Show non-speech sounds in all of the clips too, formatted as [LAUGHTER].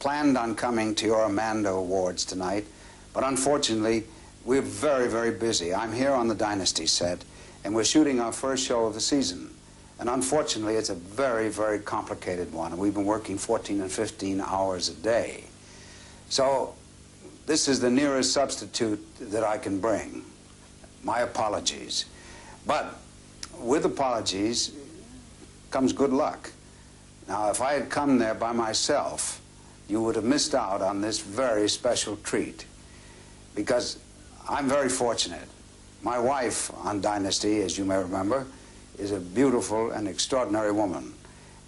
planned on coming to your Amanda Awards tonight, but unfortunately, we're very, very busy. I'm here on the Dynasty set, and we're shooting our first show of the season. And unfortunately, it's a very, very complicated one. And we've been working 14 and 15 hours a day. So this is the nearest substitute that I can bring. My apologies. But with apologies comes good luck. Now, if I had come there by myself, you would have missed out on this very special treat. Because I'm very fortunate. My wife on Dynasty, as you may remember, is a beautiful and extraordinary woman.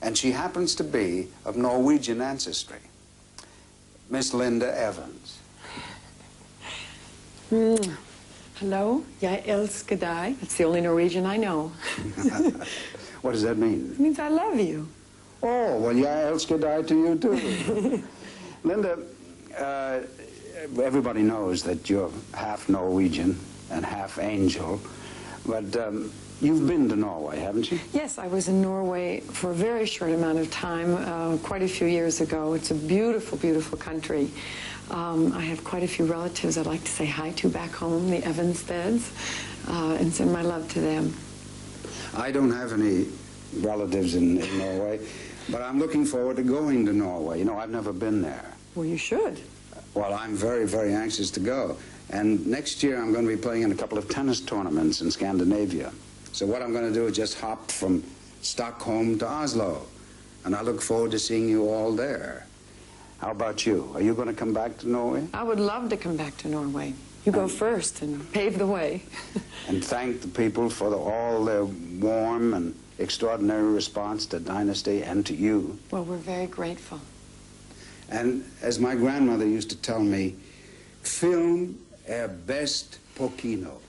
And she happens to be of Norwegian ancestry. Miss Linda Evans. Mm. Hello, jeg elsker dig. It's the only Norwegian I know. [LAUGHS] what does that mean? It means I love you. Oh, well, jeg elsker dig to you, too. [LAUGHS] Linda, uh, everybody knows that you're half Norwegian and half angel, but um, You've been to Norway, haven't you? Yes, I was in Norway for a very short amount of time, uh, quite a few years ago. It's a beautiful, beautiful country. Um, I have quite a few relatives I'd like to say hi to back home, the Evenstads, uh, and send my love to them. I don't have any relatives in, in Norway, but I'm looking forward to going to Norway. You know, I've never been there. Well, you should. Well, I'm very, very anxious to go. And next year I'm going to be playing in a couple of tennis tournaments in Scandinavia. So what I'm going to do is just hop from Stockholm to Oslo. And I look forward to seeing you all there. How about you? Are you going to come back to Norway? I would love to come back to Norway. You go first and pave the way. [LAUGHS] and thank the people for the, all their warm and extraordinary response to Dynasty and to you. Well, we're very grateful. And as my grandmother used to tell me, film er best på kino.